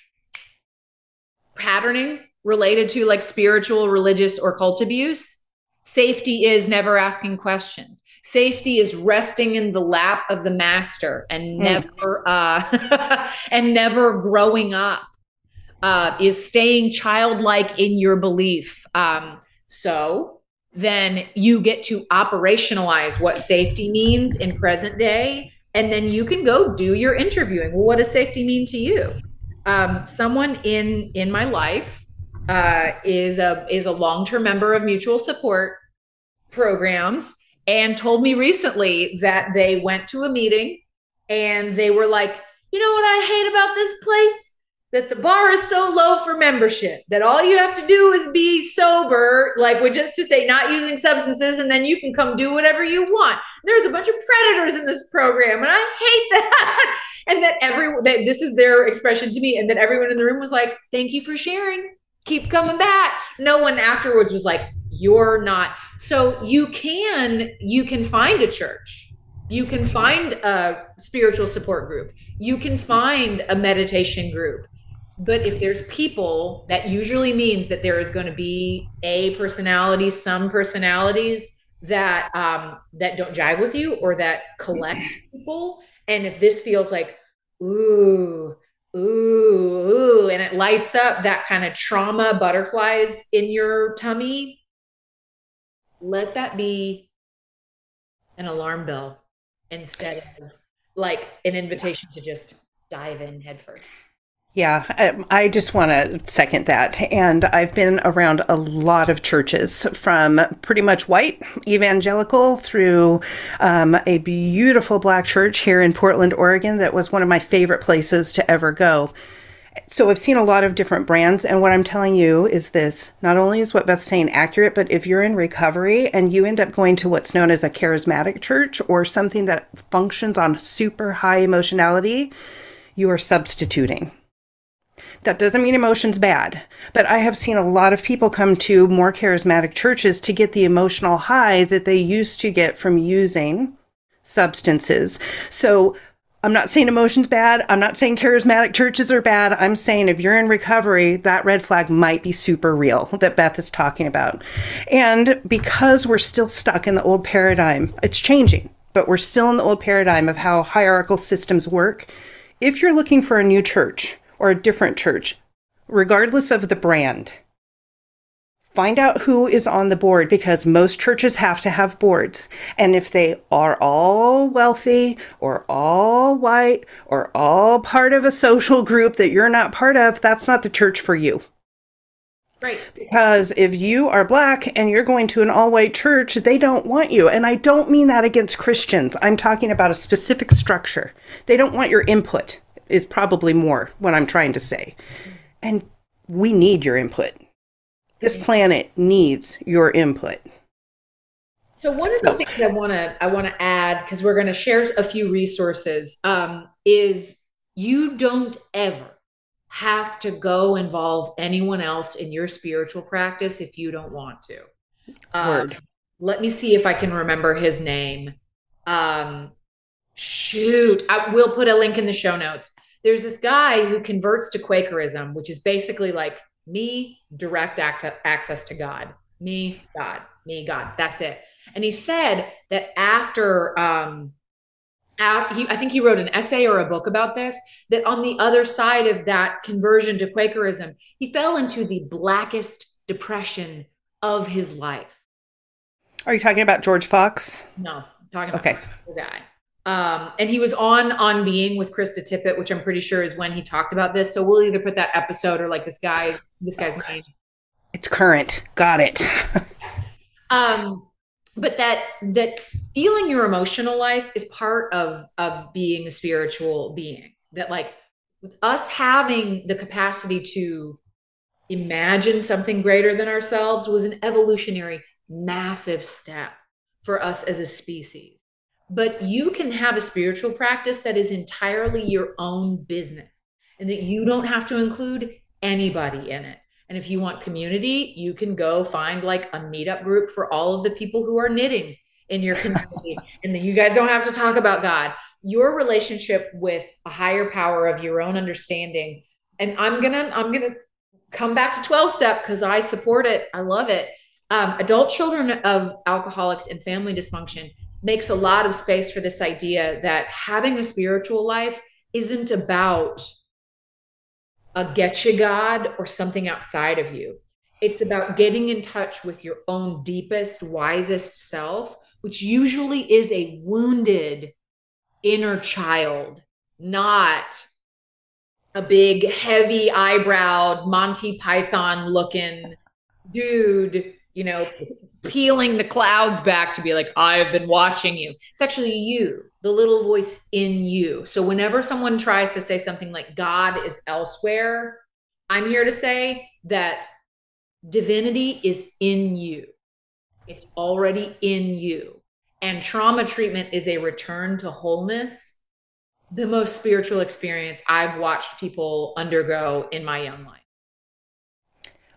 patterning related to like spiritual, religious, or cult abuse. Safety is never asking questions. Safety is resting in the lap of the master and hmm. never uh, and never growing up. Uh, is staying childlike in your belief. Um, so then you get to operationalize what safety means in present day and then you can go do your interviewing well what does safety mean to you um, someone in in my life uh, is a is a long-term member of mutual support programs and told me recently that they went to a meeting and they were like you know what i hate about this place that the bar is so low for membership that all you have to do is be sober, like which is to say not using substances, and then you can come do whatever you want. There's a bunch of predators in this program, and I hate that. and that everyone that this is their expression to me, and that everyone in the room was like, "Thank you for sharing. Keep coming back." No one afterwards was like, "You're not." So you can you can find a church. You can find a spiritual support group. You can find a meditation group. But if there's people that usually means that there is going to be a personality some personalities that um that don't jive with you or that collect people. And if this feels like ooh ooh ooh and it lights up that kind of trauma butterflies in your tummy let that be an alarm bell instead of like an invitation to just dive in headfirst yeah, um, I just want to second that. And I've been around a lot of churches from pretty much white evangelical through um, a beautiful black church here in Portland, Oregon, that was one of my favorite places to ever go. So I've seen a lot of different brands, and what I'm telling you is this: not only is what Beth's saying accurate, but if you're in recovery and you end up going to what's known as a charismatic church or something that functions on super high emotionality, you are substituting. That doesn't mean emotion's bad, but I have seen a lot of people come to more charismatic churches to get the emotional high that they used to get from using substances. So I'm not saying emotion's bad. I'm not saying charismatic churches are bad. I'm saying if you're in recovery, that red flag might be super real that Beth is talking about. And because we're still stuck in the old paradigm, it's changing, but we're still in the old paradigm of how hierarchical systems work. If you're looking for a new church or a different church, regardless of the brand, Find out who is on the board because most churches have to have boards. And if they are all wealthy or all white or all part of a social group that you're not part of, that's not the church for you. Right. Because if you are black and you're going to an all white church, they don't want you. And I don't mean that against Christians. I'm talking about a specific structure. They don't want your input, is probably more what I'm trying to say. And we need your input. This planet needs your input. So one of so. the things I want to I want to add because we're going to share a few resources um, is you don't ever have to go involve anyone else in your spiritual practice if you don't want to. Um, let me see if I can remember his name. Um, shoot, I will put a link in the show notes. There's this guy who converts to Quakerism, which is basically like me, direct act- access to God. Me, God. Me, God. That's it. And he said that after, um, out, he, I think he wrote an essay or a book about this, that on the other side of that conversion to Quakerism, he fell into the blackest depression of his life. Are you talking about George Fox? No, I'm talking about okay. the guy. Um, and he was on on being with Krista Tippett, which I'm pretty sure is when he talked about this. So we'll either put that episode or like this guy, this guy's okay. name. It's current. Got it. um, but that that feeling your emotional life is part of of being a spiritual being. That like us having the capacity to imagine something greater than ourselves was an evolutionary massive step for us as a species but you can have a spiritual practice that is entirely your own business and that you don't have to include anybody in it. And if you want community, you can go find like a meetup group for all of the people who are knitting in your community. and then you guys don't have to talk about God. Your relationship with a higher power of your own understanding. And I'm going to, I'm going to come back to 12 step because I support it. I love it. Um, adult children of alcoholics and family dysfunction makes a lot of space for this idea that having a spiritual life isn't about a getcha God or something outside of you. It's about getting in touch with your own deepest, wisest self, which usually is a wounded inner child, not a big, heavy eyebrowed Monty Python looking dude, you know, peeling the clouds back to be like, I've been watching you. It's actually you, the little voice in you. So whenever someone tries to say something like God is elsewhere, I'm here to say that divinity is in you. It's already in you. And trauma treatment is a return to wholeness, the most spiritual experience I've watched people undergo in my young life.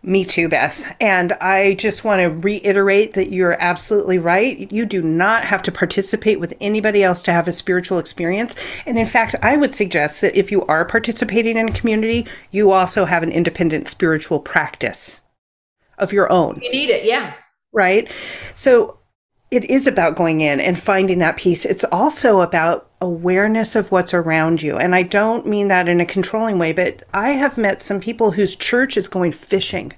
Me too, Beth. And I just want to reiterate that you're absolutely right. You do not have to participate with anybody else to have a spiritual experience. And in fact, I would suggest that if you are participating in a community, you also have an independent spiritual practice of your own. You need it, yeah. Right? So it is about going in and finding that peace. It's also about awareness of what's around you. And I don't mean that in a controlling way, but I have met some people whose church is going fishing.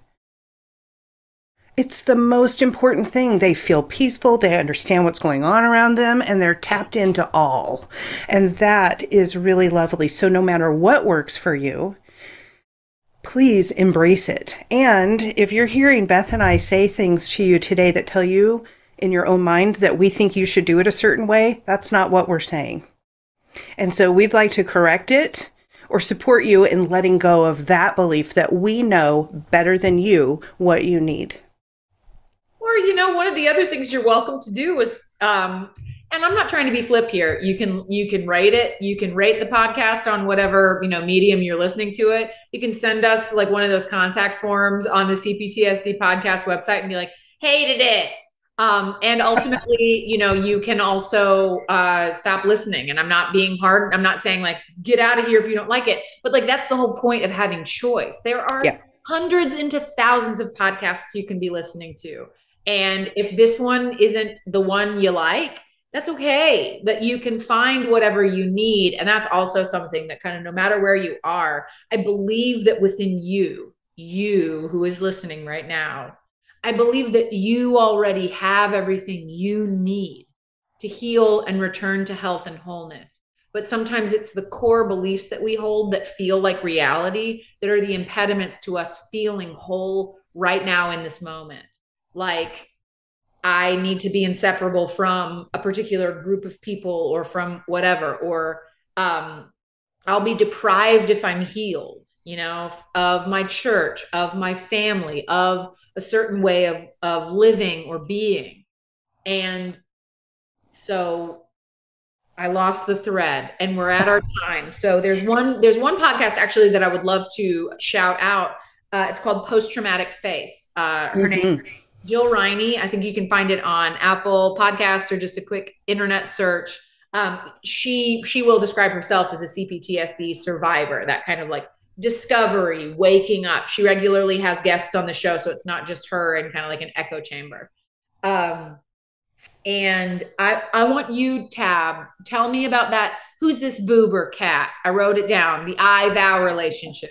It's the most important thing. They feel peaceful, they understand what's going on around them, and they're tapped into all. And that is really lovely. So, no matter what works for you, please embrace it. And if you're hearing Beth and I say things to you today that tell you in your own mind that we think you should do it a certain way, that's not what we're saying. And so we'd like to correct it. or support you in letting go of that belief that we know better than you what you need. Or, you know, one of the other things you're welcome to do is, um, and I'm not trying to be flip here. You can you can rate it. You can rate the podcast on whatever you know medium you're listening to it. You can send us like one of those contact forms on the CPTSD podcast website and be like, hated it. Um, and ultimately, you know, you can also uh, stop listening. And I'm not being hard. I'm not saying like get out of here if you don't like it. But like that's the whole point of having choice. There are yeah. hundreds into thousands of podcasts you can be listening to. And if this one isn't the one you like, that's okay. That you can find whatever you need. And that's also something that kind of no matter where you are, I believe that within you, you who is listening right now, I believe that you already have everything you need to heal and return to health and wholeness. But sometimes it's the core beliefs that we hold that feel like reality that are the impediments to us feeling whole right now in this moment. Like, I need to be inseparable from a particular group of people or from whatever, or um, I'll be deprived if I'm healed, you know, of my church, of my family, of a certain way of of living or being. And so i lost the thread and we're at our time. So there's one there's one podcast actually that i would love to shout out. Uh, it's called post traumatic faith. Uh, her mm-hmm. name jill riney. I think you can find it on apple podcasts or just a quick internet search. Um, she she will describe herself as a cptsd survivor that kind of like discovery, waking up. She regularly has guests on the show, so it's not just her and kind of like an echo chamber. Um, and I I want you, Tab, tell me about that. Who's this Buber cat? I wrote it down. The I thou relationship.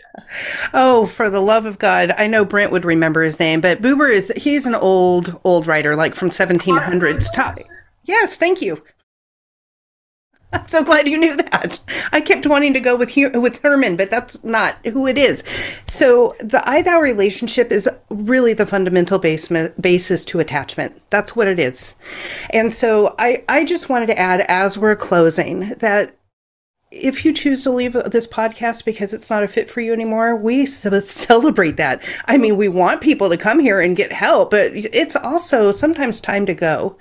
Oh, for the love of God! I know Brent would remember his name, but Buber is he's an old old writer, like from 1700s. Yes, thank you. I'm so glad you knew that. I kept wanting to go with with Herman, but that's not who it is. So the I thou relationship is really the fundamental basis to attachment. That's what it is. And so I I just wanted to add as we're closing that if you choose to leave this podcast because it's not a fit for you anymore, we celebrate that. I mean, we want people to come here and get help, but it's also sometimes time to go.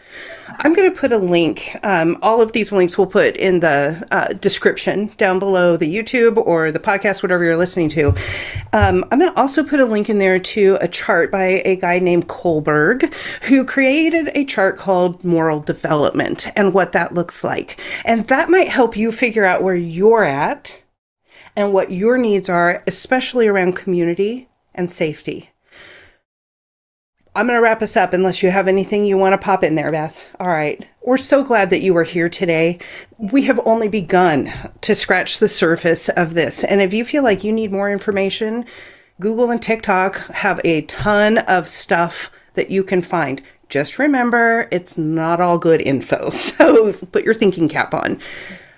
I'm going to put a link. Um, all of these links we'll put in the uh, description down below the YouTube or the podcast, whatever you're listening to. Um, I'm going to also put a link in there to a chart by a guy named Kohlberg who created a chart called Moral Development and what that looks like. And that might help you figure out where you're at and what your needs are, especially around community and safety. I'm going to wrap us up unless you have anything you want to pop in there, Beth. All right. We're so glad that you were here today. We have only begun to scratch the surface of this. And if you feel like you need more information, Google and TikTok have a ton of stuff that you can find. Just remember, it's not all good info. So put your thinking cap on.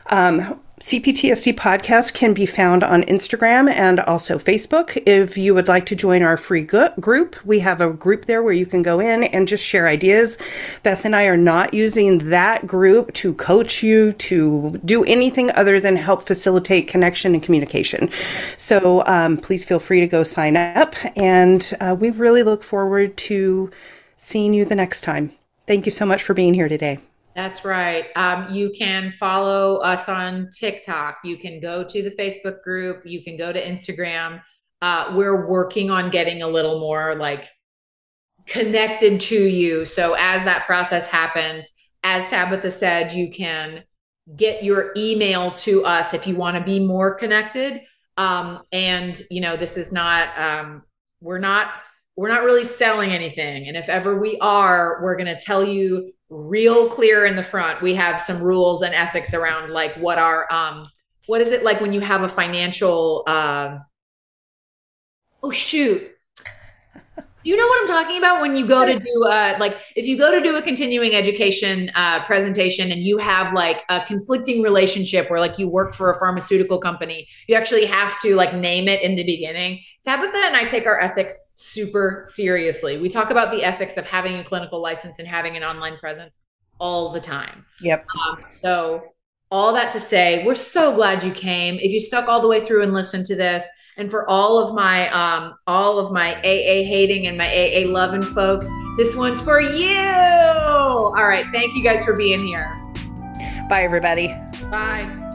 Um, CPTSD podcast can be found on Instagram and also Facebook. If you would like to join our free group, we have a group there where you can go in and just share ideas. Beth and I are not using that group to coach you to do anything other than help facilitate connection and communication. So um, please feel free to go sign up. And uh, we really look forward to seeing you the next time. Thank you so much for being here today. That's right. Um, you can follow us on TikTok. You can go to the Facebook group. You can go to Instagram. Uh, we're working on getting a little more like connected to you. So as that process happens, as Tabatha said, you can get your email to us if you want to be more connected. Um, and you know, this is not um, we're not we're not really selling anything. And if ever we are, we're going to tell you real clear in the front we have some rules and ethics around like what are um what is it like when you have a financial uh oh shoot you know what I'm talking about when you go to do uh like if you go to do a continuing education uh presentation and you have like a conflicting relationship where like you work for a pharmaceutical company, you actually have to like name it in the beginning. Tabatha and I take our ethics super seriously. We talk about the ethics of having a clinical license and having an online presence all the time. Yep. Um, so all that to say, we're so glad you came. If you stuck all the way through and listened to this, and for all of my um, all of my AA hating and my AA loving folks, this one's for you. All right, thank you guys for being here. Bye, everybody. Bye.